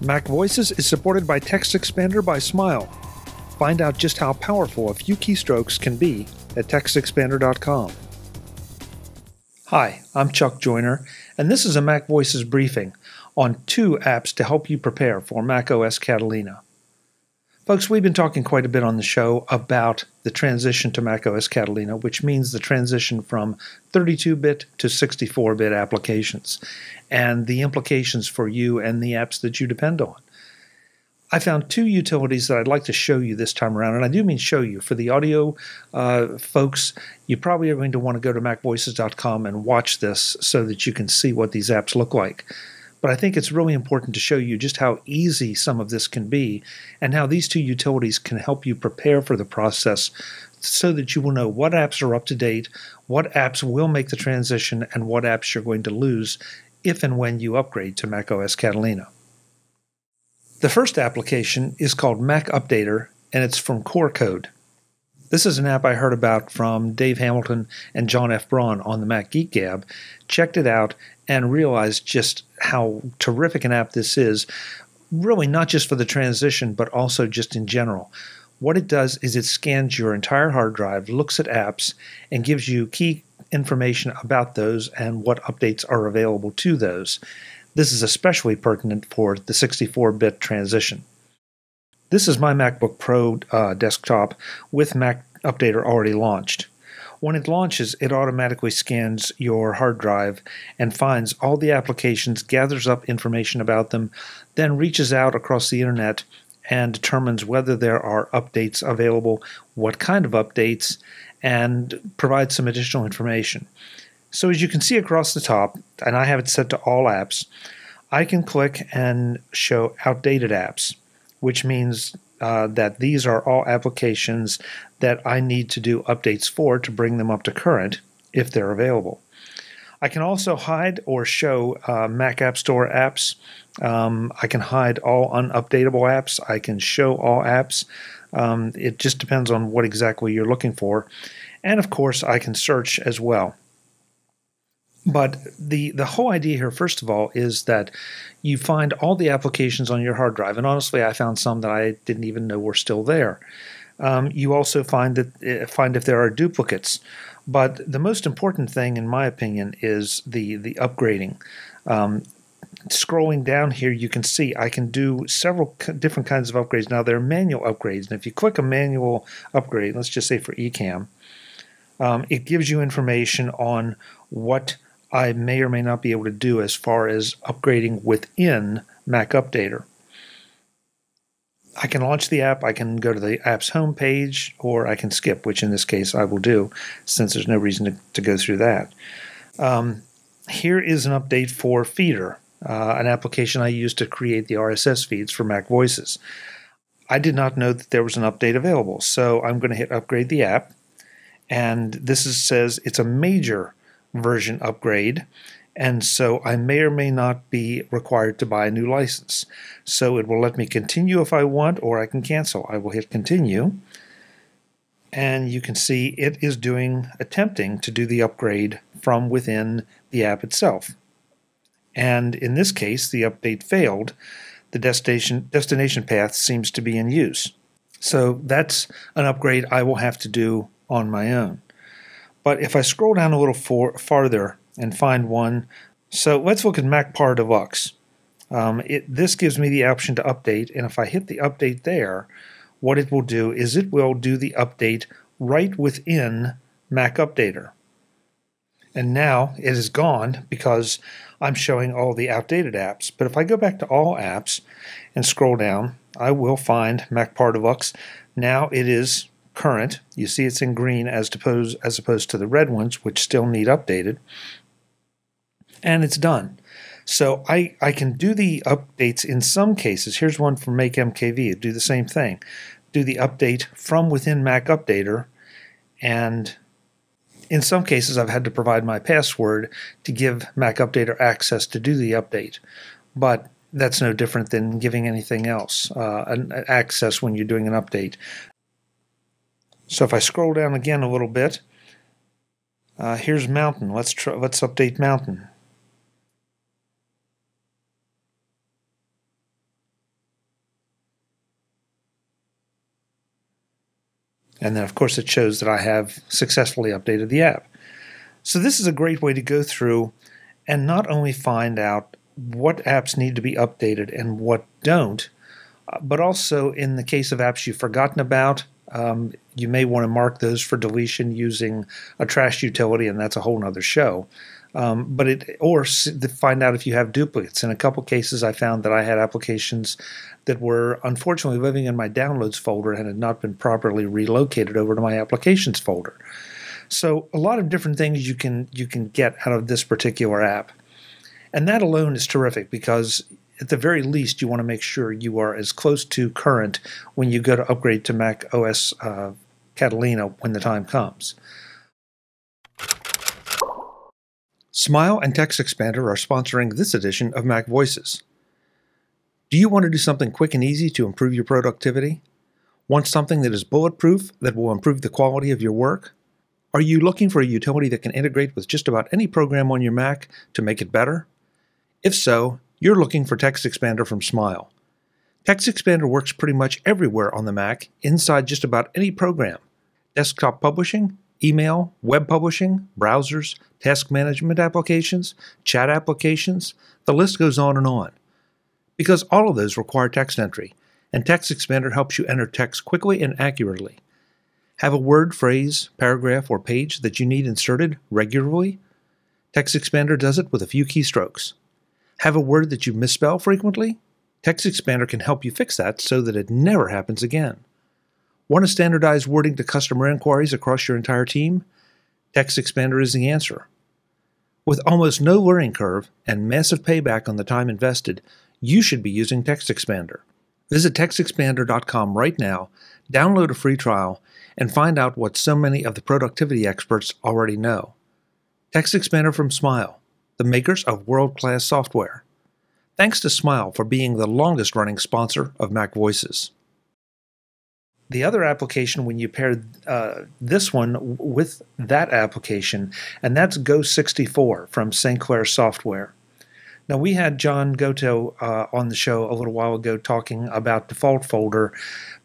MacVoices is supported by TextExpander by Smile. Find out just how powerful a few keystrokes can be at textexpander.com. Hi, I'm Chuck Joiner, and this is a MacVoices briefing on two apps to help you prepare for Mac OS Catalina. Folks, we've been talking quite a bit on the show about the transition to macOS Catalina, which means the transition from 32 bit to 64 bit applications and the implications for you and the apps that you depend on. I found two utilities that I'd like to show you this time around, and I do mean show you. For the audio uh, folks, you probably are going to want to go to macvoices.com and watch this so that you can see what these apps look like. But I think it's really important to show you just how easy some of this can be and how these two utilities can help you prepare for the process so that you will know what apps are up to date, what apps will make the transition, and what apps you're going to lose if and when you upgrade to macOS Catalina. The first application is called MacUpdater, and it's from Core Code. This is an app I heard about from Dave Hamilton and John F. Braun on the Mac Geek Gab. Checked it out and realized just how terrific an app this is, really not just for the transition, but also just in general. What it does is it scans your entire hard drive, looks at apps, and gives you key information about those and what updates are available to those. This is especially pertinent for the 64 bit transition. This is my MacBook Pro uh, desktop with Mac Updater already launched. When it launches, it automatically scans your hard drive and finds all the applications, gathers up information about them, then reaches out across the internet and determines whether there are updates available, what kind of updates, and provides some additional information. So, as you can see across the top, and I have it set to all apps, I can click and show outdated apps which means uh, that these are all applications that I need to do updates for to bring them up to current if they're available. I can also hide or show uh, Mac App Store apps. Um, I can hide all unupdatable apps. I can show all apps. Um, it just depends on what exactly you're looking for. And of course, I can search as well. But the the whole idea here, first of all, is that you find all the applications on your hard drive, and honestly, I found some that I didn't even know were still there. Um, you also find that uh, find if there are duplicates. But the most important thing, in my opinion, is the the upgrading. Um, scrolling down here, you can see I can do several different kinds of upgrades. Now, they're manual upgrades, and if you click a manual upgrade, let's just say for eCam, um, it gives you information on what I may or may not be able to do as far as upgrading within MacUpdater. I can launch the app, I can go to the app's homepage, or I can skip, which in this case I will do since there's no reason to, to go through that. Um, here is an update for Feeder, uh, an application I use to create the RSS feeds for MacVoices. I did not know that there was an update available, so I'm going to hit upgrade the app. And this is, says it's a major version upgrade, and so I may or may not be required to buy a new license. So it will let me continue if I want, or I can cancel. I will hit continue, and you can see it is doing, attempting to do the upgrade from within the app itself. And in this case, the update failed. The destination, destination path seems to be in use. So that's an upgrade I will have to do on my own. But if I scroll down a little for, farther and find one, so let's look at MacPar Deluxe. Um, it, this gives me the option to update, and if I hit the update there, what it will do is it will do the update right within MacUpdater. And now it is gone because I'm showing all the outdated apps. But if I go back to all apps and scroll down, I will find MacPar Deluxe. Now it is current. You see it's in green as opposed, as opposed to the red ones, which still need updated. And it's done. So I, I can do the updates in some cases. Here's one from MakeMKV. Do the same thing. Do the update from within MacUpdater. And in some cases, I've had to provide my password to give MacUpdater access to do the update. But that's no different than giving anything else uh, access when you're doing an update. So if I scroll down again a little bit, uh, here's mountain. Let's let's update mountain. And then, of course, it shows that I have successfully updated the app. So this is a great way to go through and not only find out what apps need to be updated and what don't, uh, but also in the case of apps you've forgotten about – um, you may want to mark those for deletion using a trash utility, and that's a whole other show. Um, but it or find out if you have duplicates. In a couple cases, I found that I had applications that were unfortunately living in my downloads folder and had not been properly relocated over to my applications folder. So a lot of different things you can you can get out of this particular app. And that alone is terrific because at the very least you want to make sure you are as close to current when you go to upgrade to Mac OS uh, Catalina when the time comes. Smile and TextExpander are sponsoring this edition of MacVoices. Do you want to do something quick and easy to improve your productivity? Want something that is bulletproof that will improve the quality of your work? Are you looking for a utility that can integrate with just about any program on your Mac to make it better? If so, you're looking for TextExpander from Smile. TextExpander works pretty much everywhere on the Mac, inside just about any program desktop publishing, email, web publishing, browsers, task management applications, chat applications, the list goes on and on. Because all of those require text entry, and TextExpander helps you enter text quickly and accurately. Have a word, phrase, paragraph, or page that you need inserted regularly? TextExpander does it with a few keystrokes. Have a word that you misspell frequently? TextExpander can help you fix that so that it never happens again. Want to standardize wording to customer inquiries across your entire team? TextExpander is the answer. With almost no learning curve and massive payback on the time invested, you should be using TextExpander. Visit TextExpander.com right now, download a free trial, and find out what so many of the productivity experts already know. TextExpander from Smile the makers of world class software. Thanks to Smile for being the longest running sponsor of MacVoices. The other application, when you pair uh, this one with that application, and that's Go64 from St. Clair Software. Now, we had Jon Gotow uh, on the show a little while ago talking about default folder,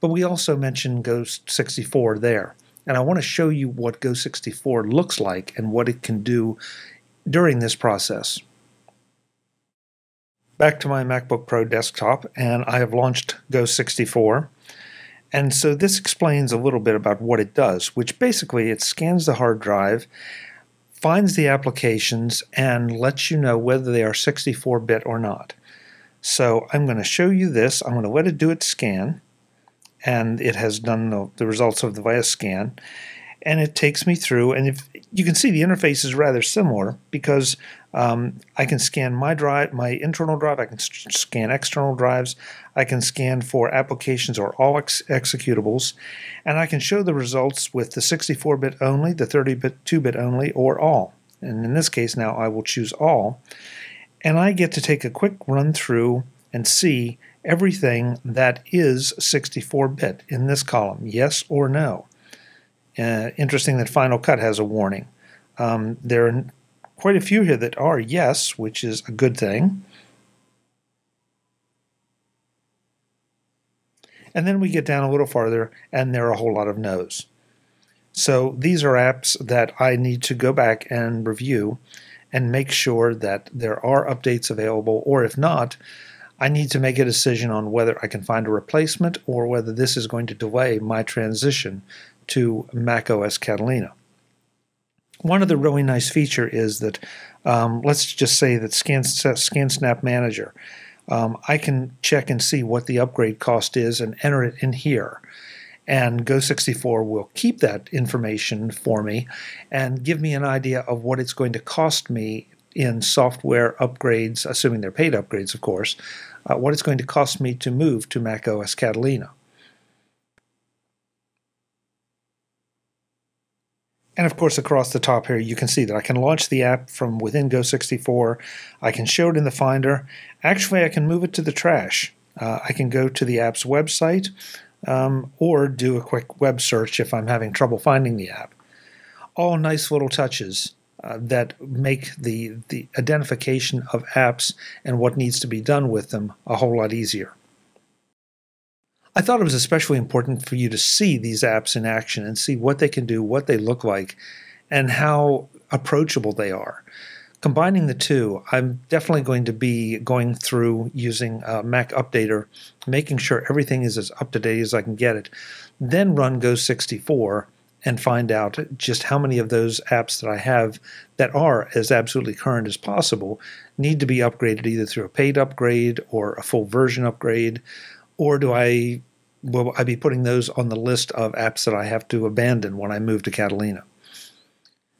but we also mentioned Go64 there. And I want to show you what Go64 looks like and what it can do during this process. Back to my MacBook Pro desktop, and I have launched Go64. And so this explains a little bit about what it does, which basically it scans the hard drive, finds the applications, and lets you know whether they are 64 bit or not. So I'm going to show you this. I'm going to let it do its scan, and it has done the, the results of the VIA scan and it takes me through. And if you can see the interface is rather similar because um, I can scan my drive, my internal drive. I can scan external drives. I can scan for applications or all ex- executables, and I can show the results with the 64-bit only, the 30-bit, 2-bit only, or all. And in this case, now I will choose all, and I get to take a quick run through and see everything that is 64-bit in this column, yes or no. Uh, interesting that Final Cut has a warning. Um, there are quite a few here that are yes, which is a good thing. And then we get down a little farther, and there are a whole lot of no's. So these are apps that I need to go back and review and make sure that there are updates available, or if not, I need to make a decision on whether I can find a replacement or whether this is going to delay my transition to Mac OS Catalina. One of the really nice feature is that um, let's just say that Scan, ScanSnap Manager, um, I can check and see what the upgrade cost is and enter it in here. And Go64 will keep that information for me and give me an idea of what it's going to cost me in software upgrades, assuming they're paid upgrades, of course, uh, what it's going to cost me to move to Mac OS Catalina. And of course, across the top here, you can see that I can launch the app from within Go64. I can show it in the Finder. Actually, I can move it to the trash. Uh, I can go to the app's website um, or do a quick web search if I'm having trouble finding the app. All nice little touches uh, that make the, the identification of apps and what needs to be done with them a whole lot easier. I thought it was especially important for you to see these apps in action and see what they can do, what they look like, and how approachable they are. Combining the two, I'm definitely going to be going through using uh, MacUpdater, making sure everything is as up to date as I can get it, then run Go64 and find out just how many of those apps that I have that are as absolutely current as possible need to be upgraded either through a paid upgrade or a full version upgrade, or do I will I be putting those on the list of apps that I have to abandon when I move to Catalina?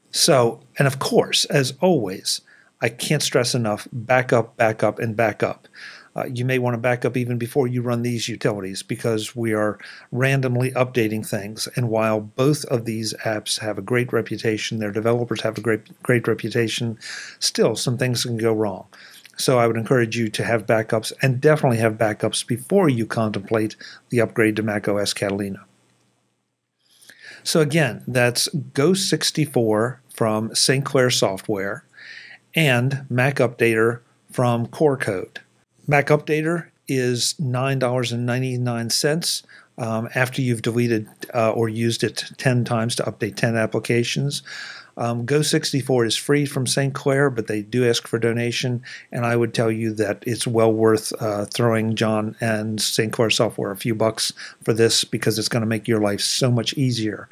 So, and of course, as always, I can't stress enough backup, backup, and backup. Uh, you may want to back up even before you run these utilities because we are randomly updating things. And while both of these apps have a great reputation, their developers have a great great reputation, still some things can go wrong. So I would encourage you to have backups and definitely have backups before you contemplate the upgrade to Mac OS Catalina. So again, that's Go64 from St. Clair Software and MacUpdater from Core Code. MacUpdater is $9.99 um, after you've deleted uh, or used it 10 times to update 10 applications. Um, Go64 is free from St. Clair, but they do ask for donation, and I would tell you that it's well worth uh, throwing Jon and St. Clair Software a few bucks for this because it's going to make your life so much easier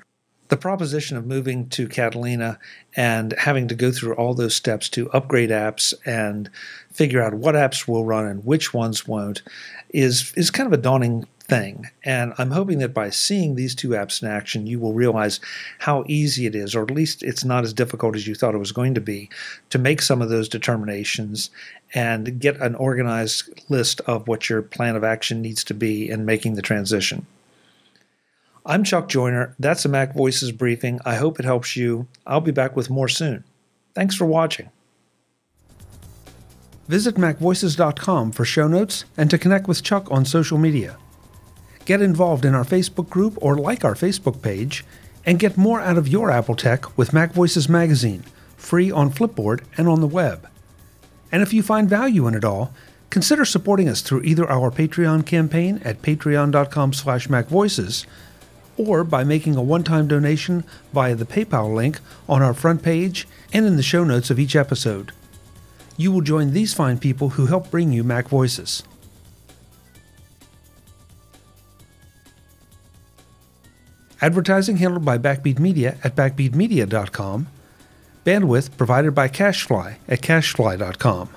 the proposition of moving to Catalina and having to go through all those steps to upgrade apps and figure out what apps will run and which ones won't is is kind of a daunting thing. And I'm hoping that by seeing these two apps in action, you will realize how easy it is, or at least it's not as difficult as you thought it was going to be, to make some of those determinations and get an organized list of what your plan of action needs to be in making the transition. I'm Chuck Joiner. That's the MacVoices briefing. I hope it helps you. I'll be back with more soon. Thanks for watching. Visit MacVoices.com for show notes and to connect with Chuck on social media. Get involved in our Facebook group or like our Facebook page, and get more out of your Apple tech with MacVoices Magazine, free on Flipboard and on the web. And if you find value in it all, consider supporting us through either our Patreon campaign at patreon.com slash macvoices or by making a one time donation via the PayPal link on our front page and in the show notes of each episode. You will join these fine people who help bring you MacVoices. Advertising handled by Backbeat Media at backbeatmedia.com. Bandwidth provided by CacheFly at cachefly.com.